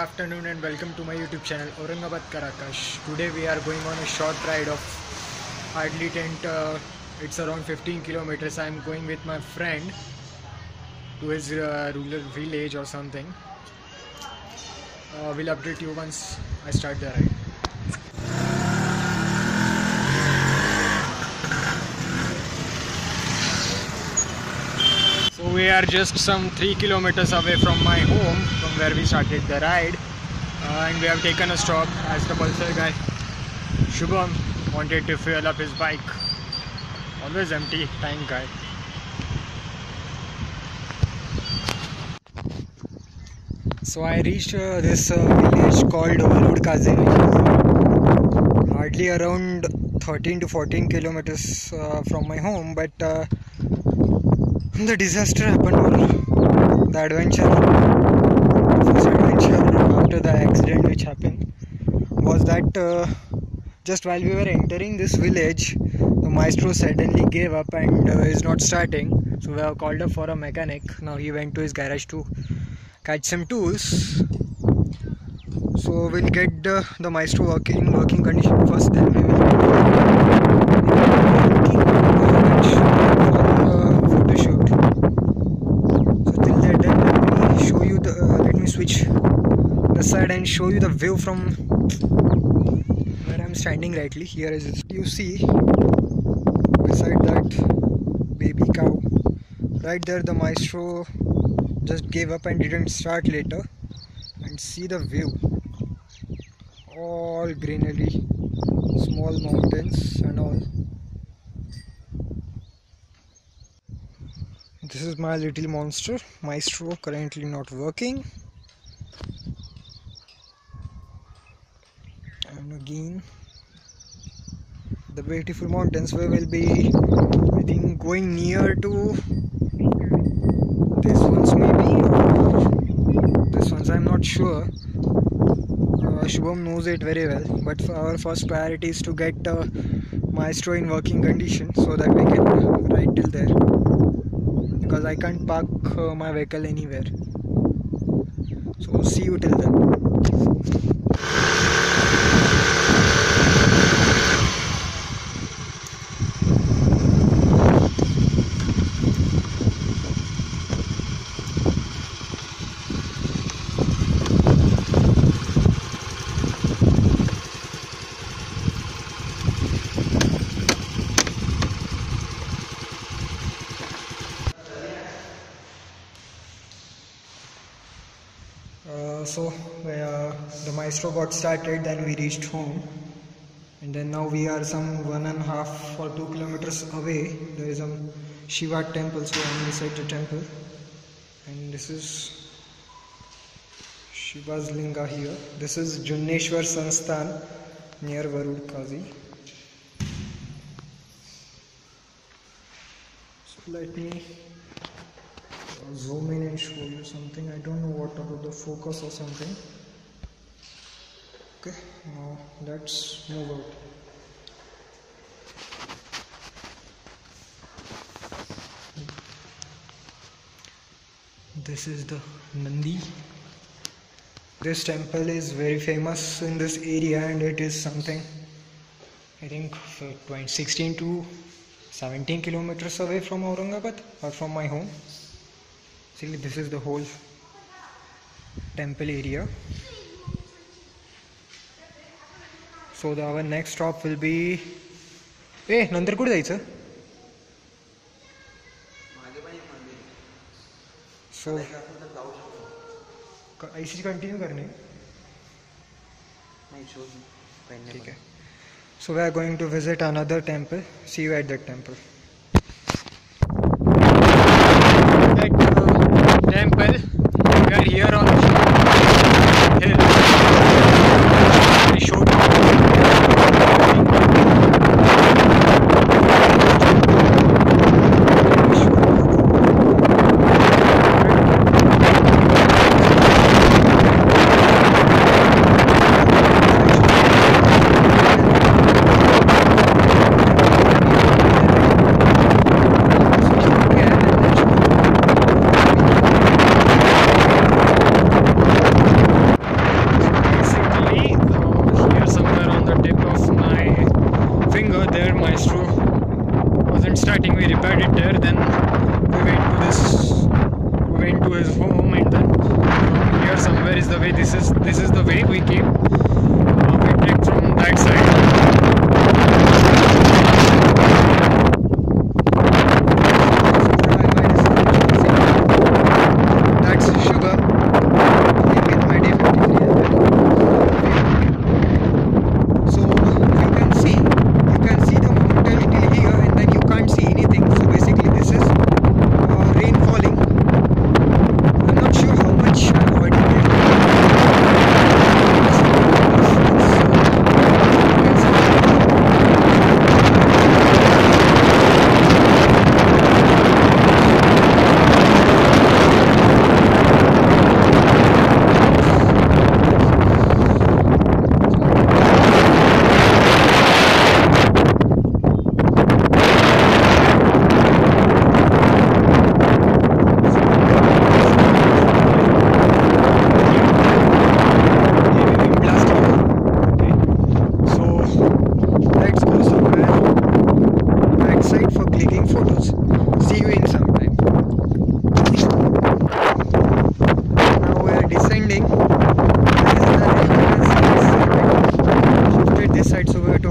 afternoon and welcome to my YouTube channel Aurangabadkar Akash. Today we are going on a short ride of hardly 10, uh, it's around 15 kilometers. I am going with my friend to his uh, rural village or something. Uh, we'll update you once I start the ride. So we are just some 3 kilometers away from my home from where we started the ride. Uh, and we have taken a stop as the pulsar guy Shubham wanted to fuel up his bike. Always empty tank guy. So I reached uh, this uh, village called Varud Kazi hardly around 13 to 14 kilometers uh, from my home but uh, the disaster happened or the adventure. First adventure after the accident which happened was that uh, just while we were entering this village the maestro suddenly gave up and uh, is not starting. So we have called up for a mechanic. Now he went to his garage to catch some tools. So we'll get the, the maestro working in working condition first then we will photo shoot so till that time let me show you the uh, let me switch the side and show you the view from where I'm standing rightly. Here is you see beside that baby cow. Right there the maestro just gave up and didn't start later. And see the view. All greenery small mountains and all. This is my little monster. Maestro currently not working and again. The beautiful mountains we will be I think going near to this ones maybe. This ones I'm not sure. Uh, Shubham knows it very well but our first priority is to get uh, Maestro in working condition so that we can ride till there. Because I can't park uh, my vehicle anywhere. So see you till then Uh, so uh, the maestro got started then we reached home. And then now we are some one and a half or two kilometers away. There is a shiva temple so i'm beside the temple. And this is shiva's linga here. This is junneshwar sansthan near varud kazi so let me zoom in and show you something. I don't know what about the focus or something. Okay now let's move out. This is the Nandi. This temple is very famous in this area and it is something I think 16 to 17 kilometers away from Aurangabad or from my home See, this is the whole temple area. So the, our next stop will be ए नंतर कुठे जायचं सो आय सी continue करणे. ठीक आहे. So we are going to visit another temple see you at that temple after starting we repaired it there then we went to this we went to his home and then from here somewhere is the way. This is this is the way we came. Uh, we came from that side.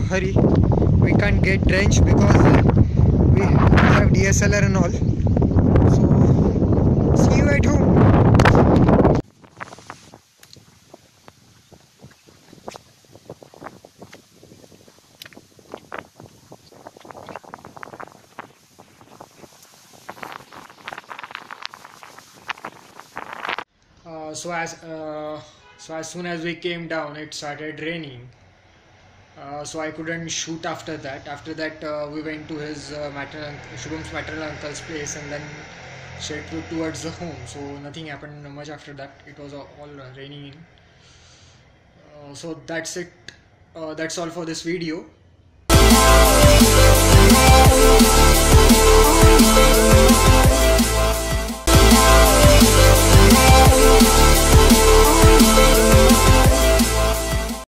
Hurry. We can't get drenched because we have DSLR and all. So see you at home. Uh, so as uh, so as soon as we came down it started raining uh, so I couldn't shoot after that. After that, uh, we went to his uh, maternal, Shubham's maternal uncle's place, and then straight to, towards the home. So nothing happened much after that. It was all uh, raining in. Uh, so that's it. that's all for this video.